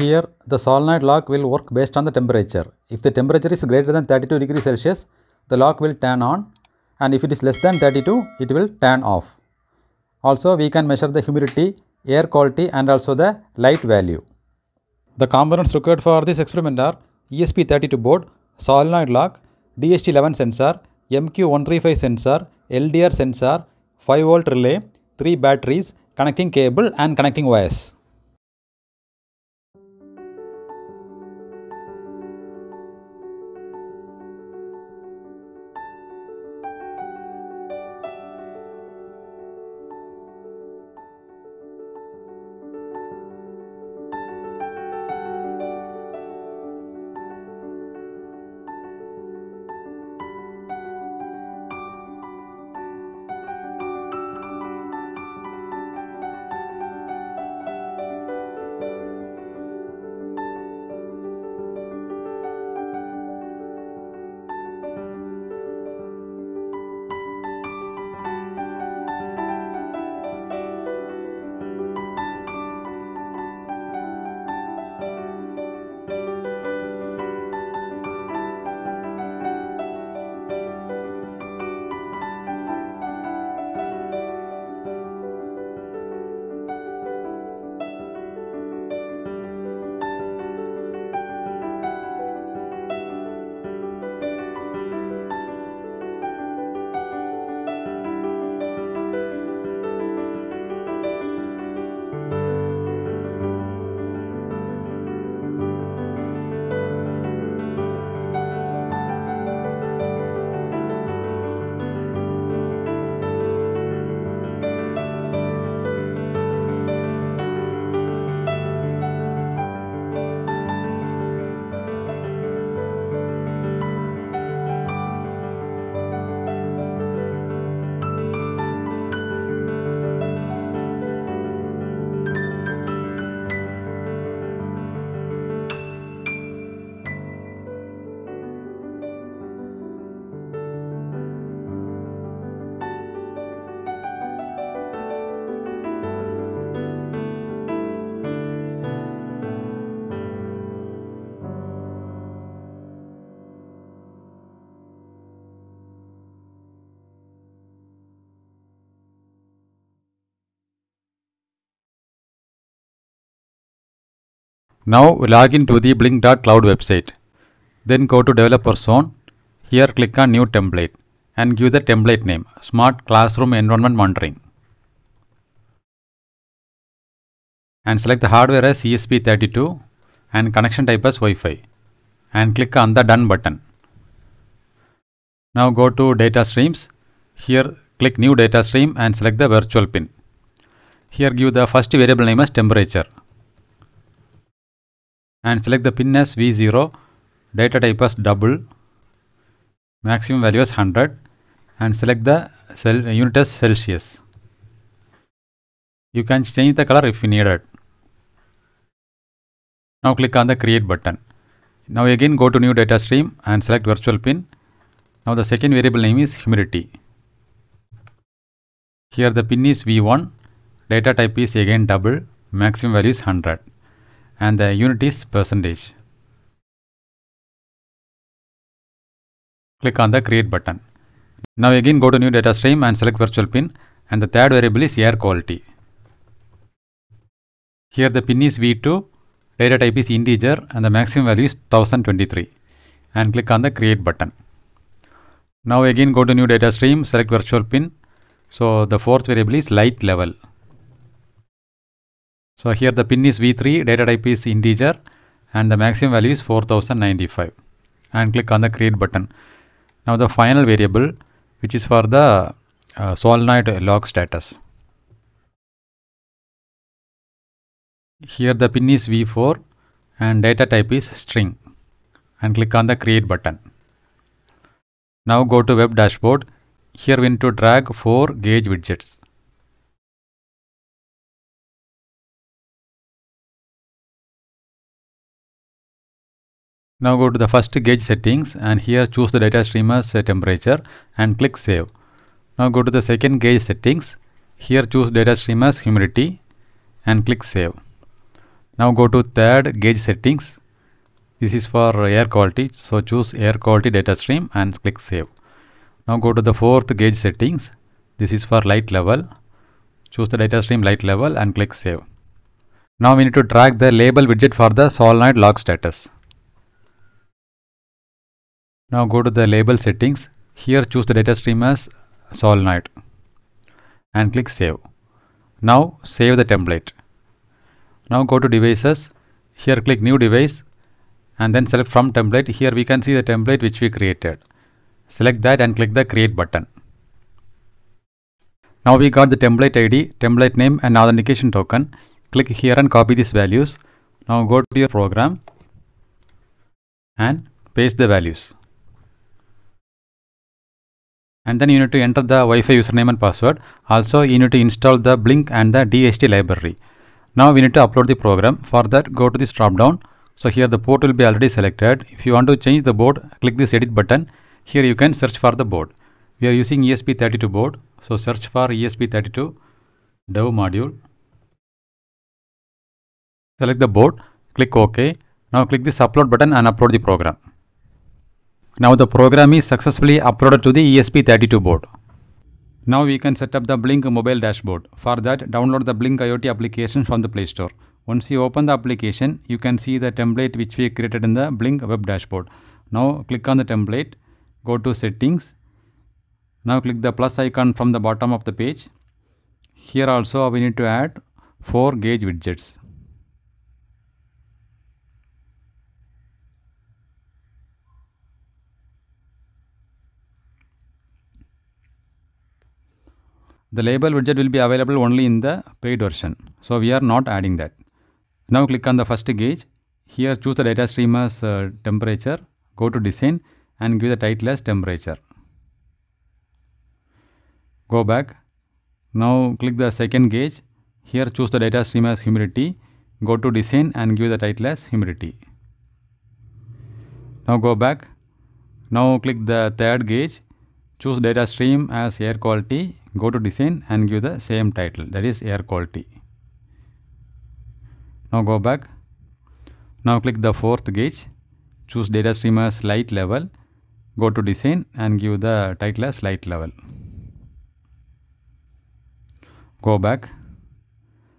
Here the solenoid lock will work based on the temperature. If the temperature is greater than 32 degrees Celsius, the lock will turn on and if it is less than 32, it will turn off. Also we can measure the humidity, air quality and also the light value. The components required for this experiment are ESP32 board, solenoid lock, DHT11 sensor, MQ135 sensor, LDR sensor, 5 volt relay, 3 batteries, connecting cable and connecting wires. Now log in to the blynk.cloud website. Then go to developer zone. Here click on new template and give the template name Smart Classroom Environment Monitoring. And select the hardware as ESP32 and connection type as Wi-Fi and click on the done button. Now go to data streams. Here click new data stream and select the virtual pin. Here give the first variable name as temperature and select the pin as V0, data type as double, maximum value as 100 and select the cell, unit as Celsius. You can change the color if you needed. Now click on the create button. Now again go to new data stream and select virtual pin. Now the second variable name is humidity. Here the pin is V1, data type is again double, maximum value is 100 and the unit is percentage. Click on the create button. Now again go to new data stream and select virtual pin and the third variable is air quality. Here the pin is V2, data type is integer and the maximum value is 1023 and click on the create button. Now again go to new data stream, select virtual pin. So the fourth variable is light level. So here the pin is V3, data type is integer and the maximum value is 4095 and click on the create button. Now the final variable which is for the uh, solenoid lock status. Here the pin is V4 and data type is string and click on the create button. Now go to web dashboard. Here we need to drag 4 gauge widgets. Now go to the first gauge settings and here choose the data stream as temperature and click save. Now go to the second gauge settings. Here choose data stream as humidity and click save. Now go to third gauge settings. This is for air quality. So choose air quality data stream and click save. Now go to the fourth gauge settings. This is for light level. Choose the data stream light level and click save. Now we need to drag the label widget for the solenoid lock status. Now go to the label settings. Here choose the data stream as solenoid and click save. Now save the template. Now go to devices. Here click new device and then select from template. Here we can see the template which we created. Select that and click the create button. Now we got the template ID, template name and authentication token. Click here and copy these values. Now go to your program and paste the values. And then you need to enter the Wi-Fi username and password. Also you need to install the Blynk and the DHT library. Now we need to upload the program. For that go to this drop down. So here the port will be already selected. If you want to change the board, click this edit button. Here you can search for the board. We are using ESP32 board. So search for ESP32 dev module. Select the board, click OK. Now click this upload button and upload the program. Now the program is successfully uploaded to the ESP32 board. Now we can set up the Blynk mobile dashboard. For that, download the Blynk IoT application from the Play Store. Once you open the application, you can see the template which we created in the Blynk web dashboard. Now click on the template, go to settings. Now click the plus icon from the bottom of the page. Here also we need to add 4 gauge widgets. The label widget will be available only in the paid version. So we are not adding that. Now click on the first gauge. Here choose the data stream as uh, temperature. Go to design and give the title as temperature. Go back. Now click the second gauge. Here choose the data stream as humidity. Go to design and give the title as humidity. Now go back. Now click the third gauge. Choose data stream as air quality go to design and give the same title that is air quality. Now go back. Now click the fourth gauge. Choose data stream as light level. Go to design and give the title as light level. Go back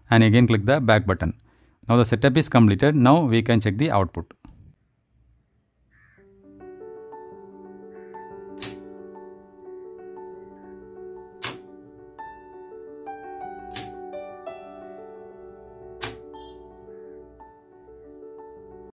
and again click the back button. Now the setup is completed. Now we can check the output.